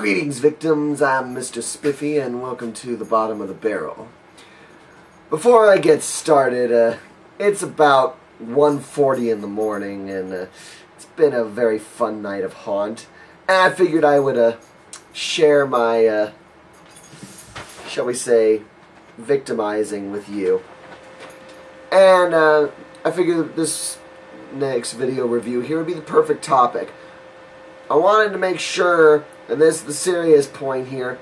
Greetings, victims. I'm Mr. Spiffy, and welcome to the bottom of the barrel. Before I get started, uh, it's about 1.40 in the morning, and uh, it's been a very fun night of haunt. And I figured I would uh, share my, uh, shall we say, victimizing with you. And uh, I figured this next video review here would be the perfect topic. I wanted to make sure, and this is the serious point here,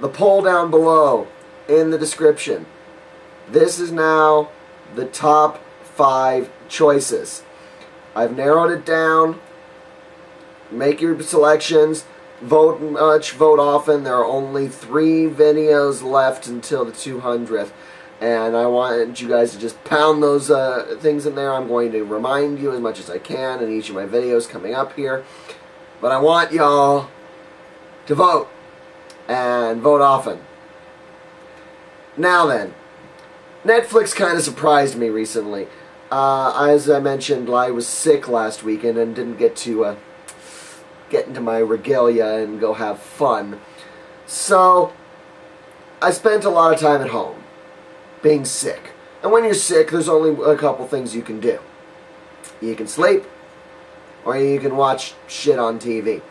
the poll down below in the description. This is now the top five choices. I've narrowed it down. Make your selections. Vote much, vote often. There are only three videos left until the 200th. And I want you guys to just pound those uh, things in there. I'm going to remind you as much as I can in each of my videos coming up here. But I want y'all to vote and vote often. Now then, Netflix kind of surprised me recently. Uh, as I mentioned, I was sick last weekend and didn't get to uh, get into my regalia and go have fun. So, I spent a lot of time at home, being sick. And when you're sick, there's only a couple things you can do. You can sleep, or you can watch shit on TV.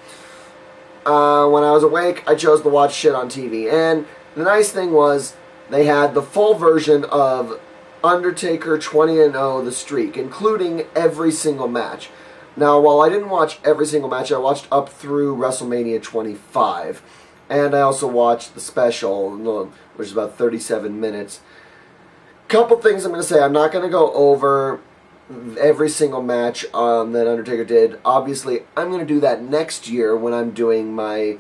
Uh, when I was awake, I chose to watch shit on TV. And the nice thing was, they had the full version of Undertaker 20 and 0 The Streak, including every single match. Now, while I didn't watch every single match, I watched up through WrestleMania 25. And I also watched the special, which is about 37 minutes. Couple things I'm going to say. I'm not going to go over every single match um, that Undertaker did. Obviously, I'm going to do that next year when I'm doing my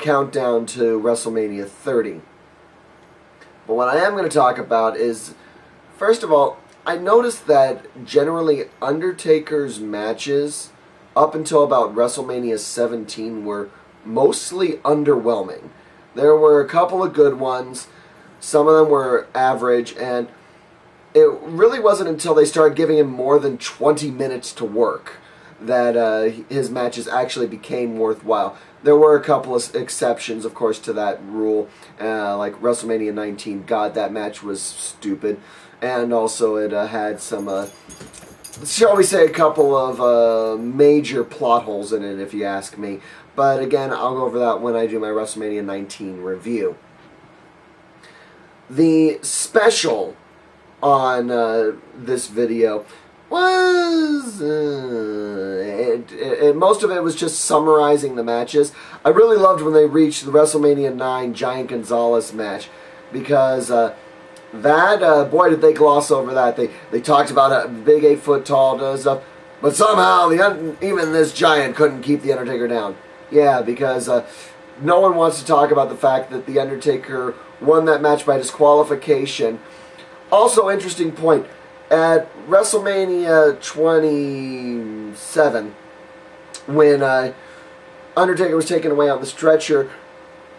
countdown to WrestleMania 30. But what I am going to talk about is, first of all, I noticed that generally Undertaker's matches up until about WrestleMania 17 were mostly underwhelming. There were a couple of good ones, some of them were average, and it really wasn't until they started giving him more than 20 minutes to work that uh, his matches actually became worthwhile. There were a couple of exceptions, of course, to that rule, uh, like WrestleMania 19. God, that match was stupid, and also it uh, had some, uh, shall we say, a couple of uh, major plot holes in it, if you ask me. But again, I'll go over that when I do my WrestleMania 19 review. The special on uh, this video was uh, it, it, most of it was just summarizing the matches. I really loved when they reached the WrestleMania 9 Giant Gonzalez match because uh, that uh, boy did they gloss over that. They they talked about a big eight foot tall stuff, but somehow the even this giant couldn't keep the Undertaker down. Yeah, because uh, no one wants to talk about the fact that the Undertaker won that match by disqualification also, interesting point at WrestleMania 27, when uh, Undertaker was taken away on the stretcher,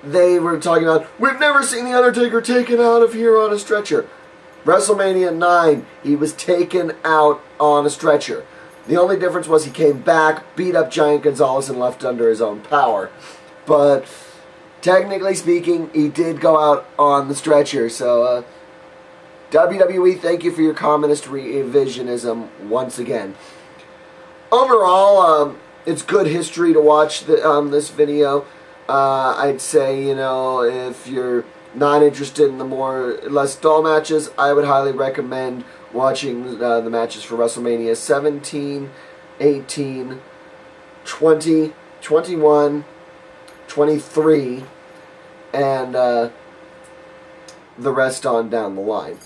they were talking about, we've never seen The Undertaker taken out of here on a stretcher. WrestleMania 9, he was taken out on a stretcher. The only difference was he came back, beat up Giant Gonzalez, and left under his own power. But technically speaking, he did go out on the stretcher, so uh, WWE, thank you for your communist revisionism once again. Overall, um, it's good history to watch the, um, this video. Uh, I'd say, you know, if you're not interested in the more less dull matches, I would highly recommend watching uh, the matches for WrestleMania 17, 18, 20, 21, 23, and uh, the rest on down the line.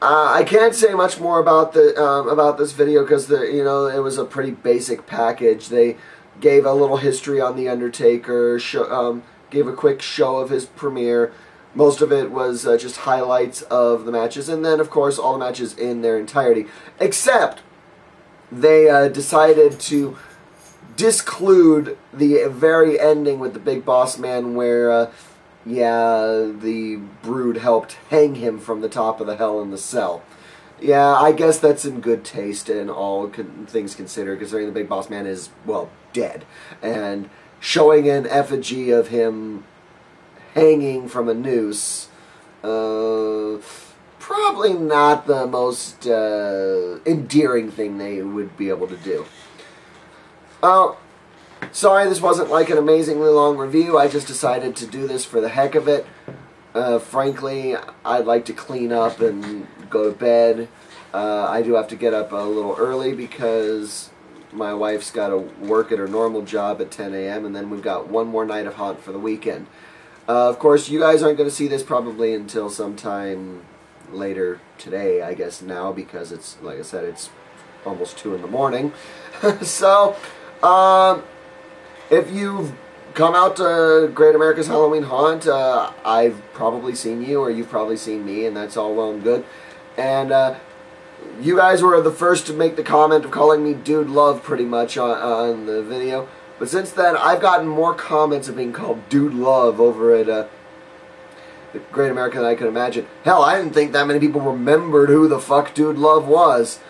Uh, I can't say much more about the um, about this video because the you know it was a pretty basic package. They gave a little history on the Undertaker, show, um, gave a quick show of his premiere. Most of it was uh, just highlights of the matches, and then of course all the matches in their entirety. Except they uh, decided to disclude the very ending with the Big Boss Man, where uh, yeah, the brood helped hang him from the top of the hell in the cell. Yeah, I guess that's in good taste and all con- things considered, considering the big boss man is, well, dead. And showing an effigy of him hanging from a noose. Uh, probably not the most uh, endearing thing they would be able to do. Oh, sorry this wasn't like an amazingly long review. I just decided to do this for the heck of it. Uh, frankly, I'd like to clean up and go to bed. Uh, I do have to get up a little early because my wife's got to work at her normal job at 10 a.m. and then we've got one more night of haunt for the weekend. Uh, of course, you guys aren't going to see this probably until sometime later today, I guess now, because it's, like I said, it's almost 2 in the morning. so, um, if you've come out to Great America's Halloween Haunt, uh, I've probably seen you, or you've probably seen me, and that's all well and good. And, uh, you guys were the first to make the comment of calling me Dude Love pretty much on, on the video. But since then, I've gotten more comments of being called Dude Love over at uh, Great America than I could imagine. Hell, I didn't think that many people remembered who the fuck Dude Love was.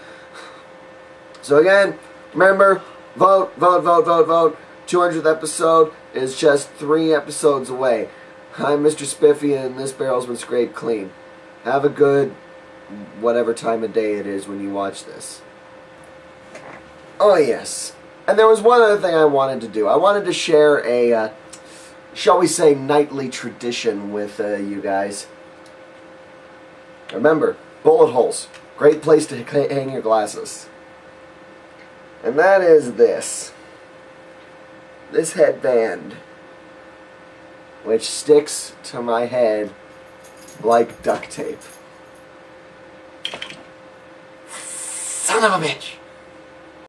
So again, remember, vote, vote, vote, vote, vote. 200th episode is just three episodes away. I'm Mr. Spiffy, and this barrel's been scraped clean. Have a good whatever time of day it is when you watch this. Oh, yes. And there was one other thing I wanted to do. I wanted to share a, uh, shall we say, nightly tradition with uh, you guys. Remember, bullet holes. Great place to hang your glasses. And that is this. This headband. Which sticks to my head like duct tape. Son of a bitch!